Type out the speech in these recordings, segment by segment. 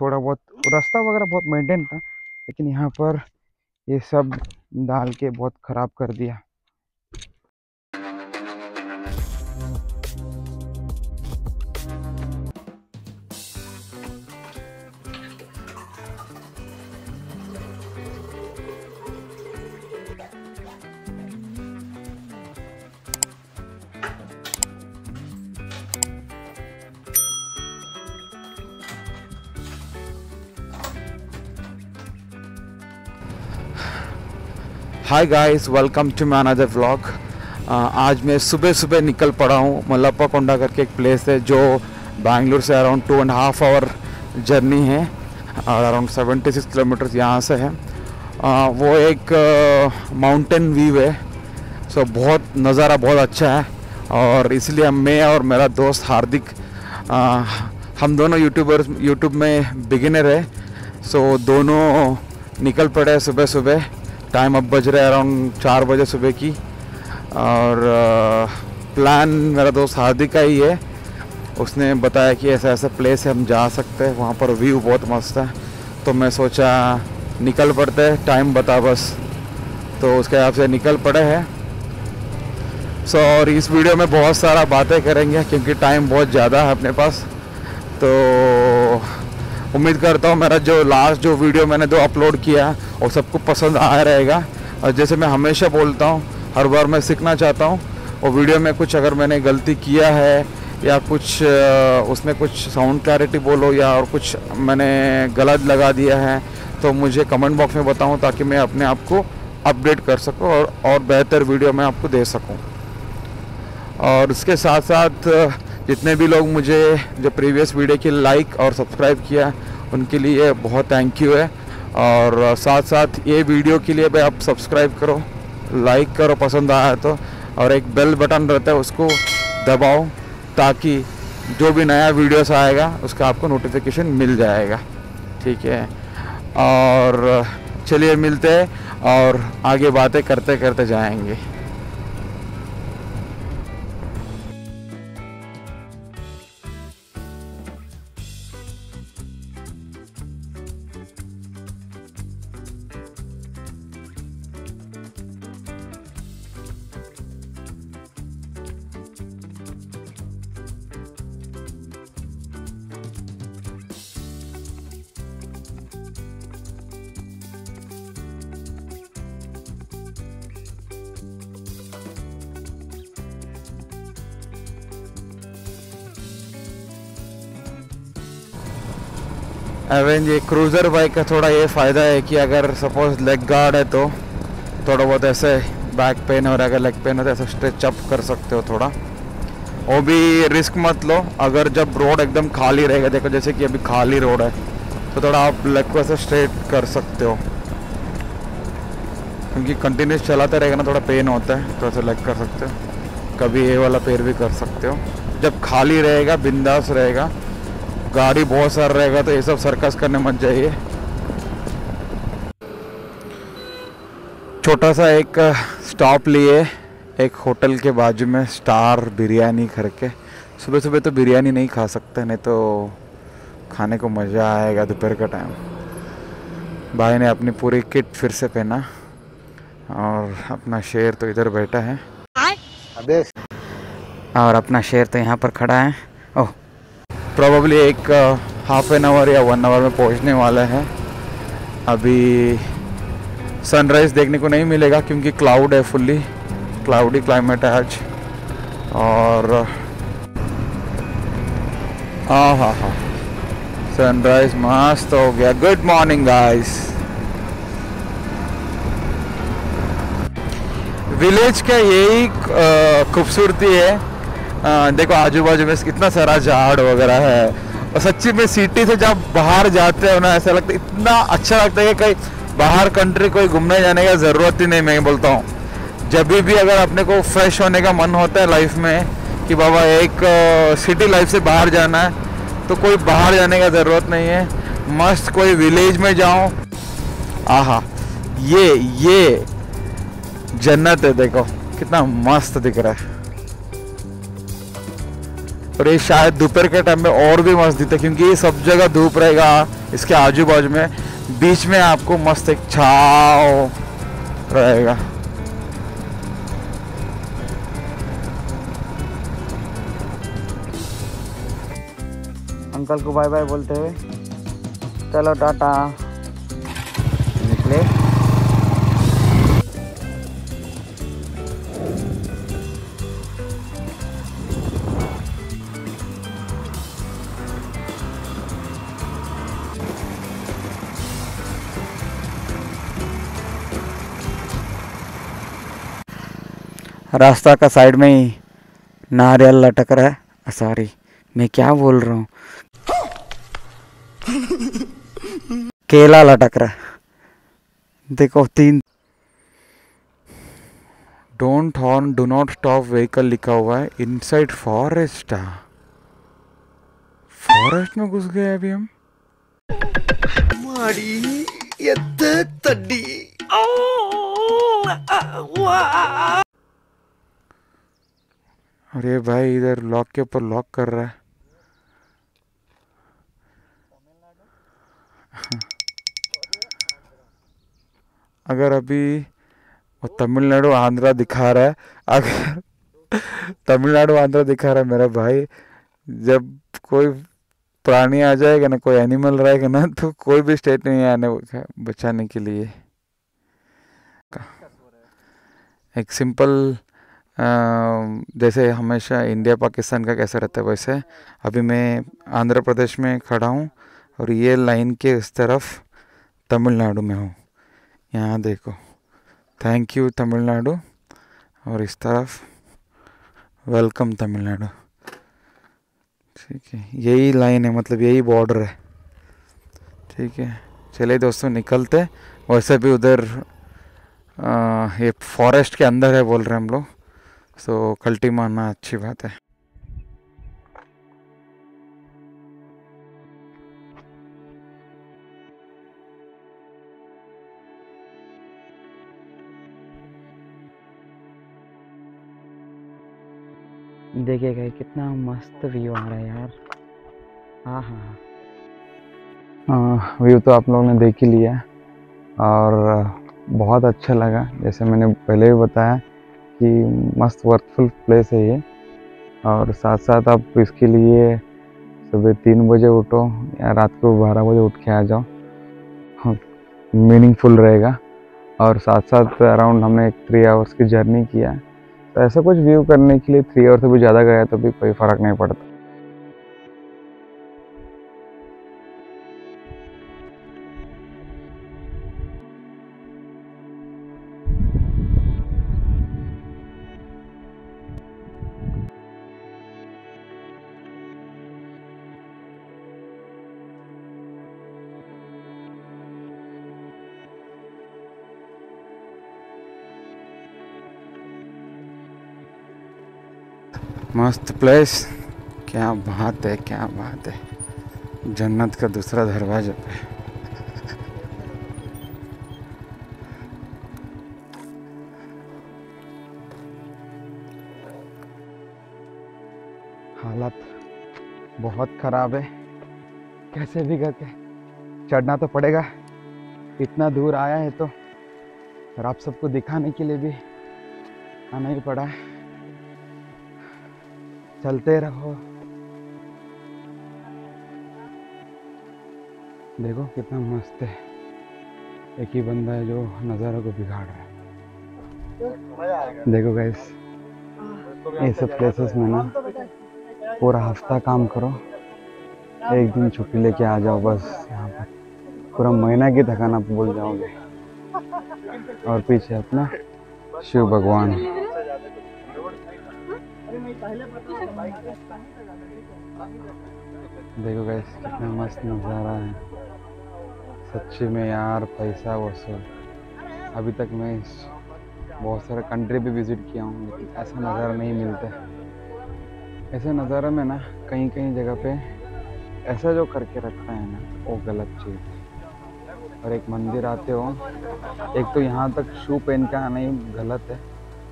थोड़ा बहुत रास्ता वगैरह बहुत मेंटेन था, लेकिन यहाँ पर ये सब डाल के बहुत ख़राब कर दिया। Hi guys welcome to my another vlog आज मैं सुबह सुबह निकल पड़ा हूँ मल्लप्पा कोंडा करके एक प्लेस है जो बैंगलोर से around two and half hour journey है और अराउंड सेवेंटी सिक्स किलोमीटर्स यहाँ से है। Uh, वो एक माउंटेन uh, व्यू है। सो बहुत नज़ारा बहुत अच्छा है और इसलिए मैं और मेरा दोस्त हार्दिक uh, हम दोनों यूट्यूबर्स यूट्यूब में बिगिनर है। सो दोनों निकल पड़े सुबह सुबह टाइम अब बज रहा है अराउंड चार बजे सुबह की और प्लान मेरा दोस्त हार्दिक का ही है। उसने बताया कि ऐसा ऐसा प्लेस है हम जा सकते हैं। वहाँ पर व्यू बहुत मस्त है। तो मैं सोचा निकल पड़ते हैं टाइम बता बस। तो उसके हिसाब से निकल पड़े हैं। सो so, और इस वीडियो में बहुत सारा बातें करेंगे क्योंकि टाइम बहुत ज़्यादा है अपने पास। तो उम्मीद करता हूँ मेरा जो लास्ट जो वीडियो मैंने दो अपलोड किया वो सबको पसंद आया रहेगा। और जैसे मैं हमेशा बोलता हूँ, हर बार मैं सीखना चाहता हूँ, और वीडियो में कुछ अगर मैंने गलती किया है, या कुछ उसमें कुछ साउंड क्लैरिटी बोलो, या और कुछ मैंने गलत लगा दिया है तो मुझे कमेंट बॉक्स में बताऊँ ताकि मैं अपने आप को अपडेट कर सकूँ और और बेहतर वीडियो मैं आपको दे सकूँ। और उसके साथ साथ जितने भी लोग मुझे, जो प्रीवियस वीडियो की लाइक और सब्सक्राइब किया, उनके लिए बहुत थैंक यू है। और साथ साथ ये वीडियो के लिए भाई आप सब्सक्राइब करो लाइक करो पसंद आया तो और एक बेल बटन रहता है उसको दबाओ, ताकि जो भी नया वीडियोस आएगा, उसका आपको नोटिफिकेशन मिल जाएगा। ठीक है? और चलिए मिलते हैं, और आगे बातें करते करते जाएँगे। एवेंज ये क्रूज़र बाइक का थोड़ा ये फ़ायदा है कि अगर सपोज़ लेग गार्ड है तो थोड़ा बहुत ऐसे बैक पेन और अगर लेग पेन हो तो ऐसे स्ट्रेच अप कर सकते हो थोड़ा। वो भी रिस्क मत लो। अगर जब रोड एकदम खाली रहेगा, देखो जैसे कि अभी खाली रोड है तो थोड़ा आप लेग को ऐसे स्ट्रेट कर सकते हो। क्योंकि कंटिन्यूस चलाते रहेगा ना, थोड़ा पेन होता है तो ऐसे लेग कर सकते हो। कभी ये वाला पैर भी कर सकते हो। जब खाली रहेगा, बिंदास रहेगा गाड़ी बहुत सारा रहेगा तो ये सब सर्कस करने मत जाइए। छोटा सा एक स्टॉप लिए एक होटल के बाजू में स्टार बिरयानी करके। सुबह सुबह तो बिरयानी नहीं खा सकते नहीं तो खाने को मज़ा आएगा दोपहर का टाइम भाई ने अपनी पूरी किट फिर से पहना और अपना शेर तो इधर बैठा है। और अपना शेर तो यहाँ पर खड़ा है। प्रॉब्ली एक हाफ़ एन आवर या वन आवर में पहुँचने वाला है। अभी सनराइज़ देखने को नहीं मिलेगा क्योंकि क्लाउड है फुल्ली क्लाउडी क्लाइमेट है आज। और हाँ हाँ हाँ। सनराइज मस्त हो गया। गुड मॉर्निंग गाइस विलेज का यही खूबसूरती है। आ, देखो आजू बाजू में कितना सारा झाड़ वगैरह है। और सच्ची में सिटी से जब बाहर जाते हो ना ऐसा लगता है इतना अच्छा लगता है कि कहीं बाहर कंट्री कोई घूमने जाने का ज़रूरत ही नहीं मैं बोलता हूँ। जब भी अगर अपने को फ्रेश होने का मन होता है लाइफ में कि बाबा एक सिटी लाइफ से बाहर जाना है तो कोई बाहर जाने का ज़रूरत नहीं है। मस्त कोई विलेज में जाओ आहा ये ये जन्नत है देखो कितना मस्त दिख रहा है। और ये शायद दोपहर के टाइम में और भी मस्त दिखता है क्योंकि ये सब जगह धूप रहेगा इसके आजू बाजू में। बीच में आपको मस्त एक छाव रहेगा। अंकल को बाय बाय बोलते हुए, चलो, टाटा। रास्ता का साइड में ही नारियल लटक रहा है। सॉरी मैं क्या बोल रहा हूँ? केला लटक रहा है। देखो, तीन don't horn do not stop vehicle लिखा हुआ है। इनसाइड फॉरेस्ट फॉरेस्ट में घुस गए अभी हम। ये तो तड़ी। अरे भाई, इधर लॉक के ऊपर लॉक कर रहा है। अगर अभी वो तमिलनाडु, आंध्रा दिखा रहा है, अगर तमिलनाडु, आंध्रा दिखा रहा है मेरा भाई, जब कोई प्राणी आ जाएगा ना, कोई एनिमल रहेगा ना तो कोई भी स्टेट नहीं आने बचाने के लिए। एक सिंपल जैसे हमेशा इंडिया पाकिस्तान का कैसा रहता है वैसे। अभी मैं आंध्र प्रदेश में खड़ा हूँ और ये लाइन के उस तरफ़ तमिलनाडु में हूँ। यहाँ देखो। Thank you Tamil Nadu. और इस तरफ़ वेलकम तमिलनाडु। ठीक है। यही लाइन है मतलब यही बॉर्डर है। ठीक है। चलिए दोस्तों, निकलते वैसे भी उधर ये फॉरेस्ट के अंदर है बोल रहे हम लोग। सो कल्टी मारना अच्छी बात है देखिएगा कितना मस्त व्यू आ रहा है यार। हाँ हाँ हाँ। व्यू तो आप लोगों ने देख ही लिया और बहुत अच्छा लगा जैसे मैंने पहले भी बताया। कि मस्त वर्थफुल प्लेस है ये। और साथ साथ आप इसके लिए सुबह तीन बजे उठो या रात को बारह बजे उठ के आ जाओ। मीनिंगफुल रहेगा। और साथ साथ अराउंड हमने एक थ्री आवर्स की जर्नी किया है। तो ऐसा कुछ व्यू करने के लिए थ्री आवर्स से भी ज़्यादा गया तो भी कोई फ़र्क नहीं पड़ता। मस्त प्लेस क्या बात है, क्या बात है। जन्नत का दूसरा दरवाज़ा पे। हालत बहुत ख़राब है। कैसे भी करके। चढ़ना तो पड़ेगा। इतना दूर आया है तो। और आप सबको दिखाने के लिए भी आना ही पड़ा है। चलते रहो। देखो कितना मस्त है। एक ही बंदा है जो नज़ारों को बिगाड़ रहा है। देखो गैस ये सब प्लेसेस में ना पूरा हफ़्ता काम करो। एक दिन छुट्टी लेके आ जाओ बस यहाँ पर। पूरा महीना की थकान आप भूल जाओगे। और पीछे अपना शिव भगवान। देखो गैस कितना मस्त नज़ारा है। सच्ची में यार, पैसा वसूल अभी तक मैं बहुत सारे कंट्री भी विज़िट किया हूँ, लेकिन ऐसा नज़ारा नहीं मिलता ऐसे नज़ारा में ना कहीं कहीं जगह पे ऐसा जो करके रखता है ना, वो गलत चीज़ और एक मंदिर आते हो, एक तो यहाँ तक शू पहन के आना ही गलत है।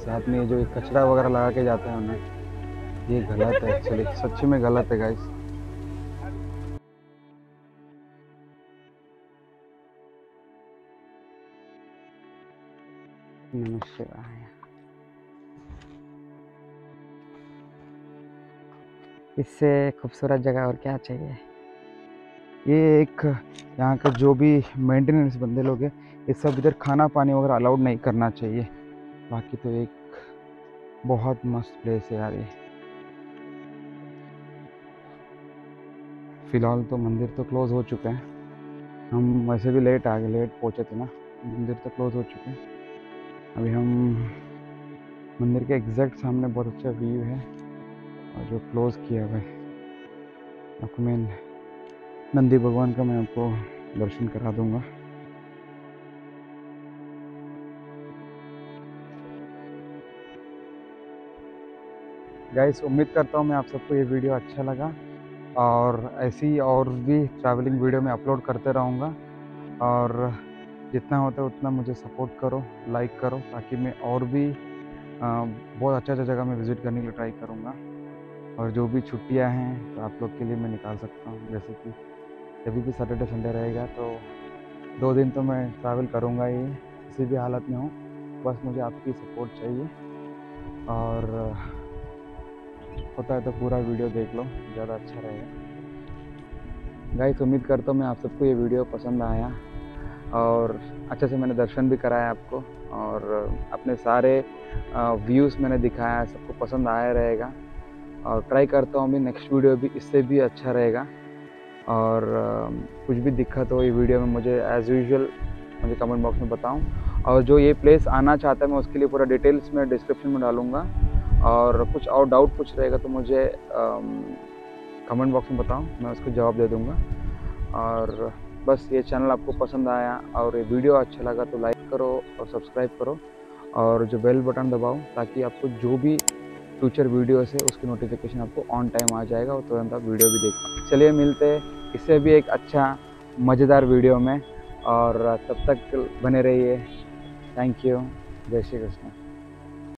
साथ में जो कचरा वगैरह लगा के जाते हैं उन्हें ये गलत है एक्चुअली सच्ची में गलत है गाइस इससे खूबसूरत जगह और क्या चाहिए? ये एक, यहाँ का जो भी मेंटेनेंस बंदे लोग हैं, ये सब इधर खाना पानी वगैरह अलाउड नहीं करना चाहिए। बाकी तो एक बहुत मस्त प्लेस है यार ये। फ़िलहाल तो मंदिर तो क्लोज हो चुके हैं। हम वैसे भी लेट आ गए लेट पहुँचे थे ना। मंदिर तो क्लोज हो चुके हैं। अभी हम मंदिर के एग्जैक्ट सामने बहुत अच्छा व्यू है और जो क्लोज किया हुआ है। आपको मैं नंदी भगवान का मैं आपको दर्शन करा दूँगा। गाइस उम्मीद करता हूँ मैं आप सबको ये वीडियो अच्छा लगा और ऐसी और भी ट्रैवलिंग वीडियो मैं अपलोड करते रहूँगा। और जितना होता है उतना मुझे सपोर्ट करो लाइक करो ताकि मैं और भी बहुत अच्छा अच्छा जगह में विज़िट करने के लिए ट्राई करूँगा। और जो भी छुट्टियाँ हैं तो आप लोग के लिए मैं निकाल सकता हूँ। जैसे कि कभी भी सैटरडे संडे रहेगा तो दो दिन तो मैं ट्रैवल करूँगा ही, किसी भी हालत में हूँ। बस मुझे आपकी सपोर्ट चाहिए। और होता है तो पूरा वीडियो देख लो, ज़्यादा अच्छा रहेगा। गाइस उम्मीद करता हूँ मैं आप सबको ये वीडियो पसंद आया और अच्छे से मैंने दर्शन भी कराया आपको और अपने सारे व्यूज़ मैंने दिखाया, सबको पसंद आया रहेगा और ट्राई करता हूँ भी नेक्स्ट वीडियो भी, इससे भी अच्छा रहेगा और कुछ भी दिक्कत हो ये वीडियो में मुझे एज़ यूजुअल मुझे कमेंट बॉक्स में बताऊँ और जो ये प्लेस आना चाहता है मैं उसके लिए पूरा डिटेल्स में डिस्क्रिप्शन में डालूँगा। और कुछ और डाउट कुछ रहेगा तो मुझे कमेंट बॉक्स में बताओ, मैं उसको जवाब दे दूँगा। और बस ये चैनल आपको पसंद आया और ये वीडियो अच्छा लगा तो लाइक करो और सब्सक्राइब करो और जो बेल बटन दबाओ ताकि आपको जो भी फ्यूचर वीडियोस है उसकी नोटिफिकेशन आपको ऑन टाइम आ जाएगा और तुरंत आप वीडियो भी देख चलिए मिलते हैं इससे भी एक अच्छा मज़ेदार वीडियो में और तब तक बने रहिए। थैंक यू जय श्री कृष्ण।